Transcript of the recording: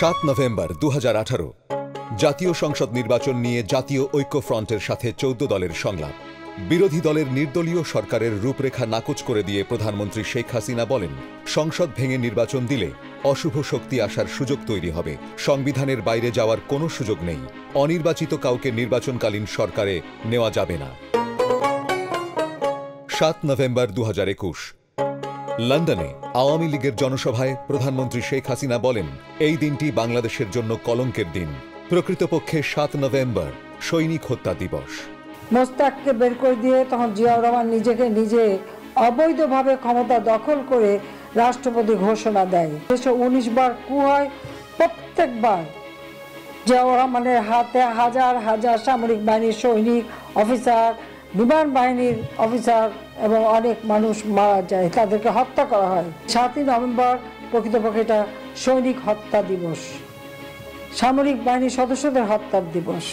সাত নভেম্বর দু হাজার আঠারো, জাতীয় সংসদ নির্বাচন নিয়ে জাতীয় ঐক্যফ্রন্টের সাথে চৌদ্দ দলের সংলাপ। বিরোধী দলের নির্দলীয় সরকারের রূপরেখা নাকচ করে দিয়ে প্রধানমন্ত্রী শেখ হাসিনা বলেন, সংসদ ভেঙে নির্বাচন দিলে অশুভ শক্তি আসার সুযোগ তৈরি হবে। সংবিধানের বাইরে যাওয়ার কোনো সুযোগ নেই। অনির্বাচিত কাউকে নির্বাচনকালীন সরকারে নেওয়া যাবে না। সাত নভেম্বর দু হাজার একুশ লন্ডনে আওয়ামী লীগের জনসভায় প্রধানমন্ত্রী শেখ হাসিনা বলেন, এই দিনটি বাংলাদেশের জন্য কলঙ্কের দিন। প্রকৃতপক্ষে সাত নভেম্বর, সৈনিক হত্যা দিবস। মোস্তাককে বের করে দিয়ে তখন জিয়াউর রহমান নিজেকে নিজে অবৈধভাবে ক্ষমতা দখল করে রাষ্ট্রপতি ঘোষণা দেয়। দেশে উনিশ বার কু হয় প্রত্যেকবার জিয়াউর রহমানের হাতে হাজার হাজার সামরিক বাহিনীর সৈনিক, অফিসার বিমান বাহিনীর অফিসার এবং অনেক মানুষ মারা যায়, তাদেরকে হত্যা করা হয়। সাতই নভেম্বর প্রকৃতপক্ষে এটা সৈনিক হত্যা দিবস। সামরিক বাহিনীর সদস্যদের হত্যার দিবস।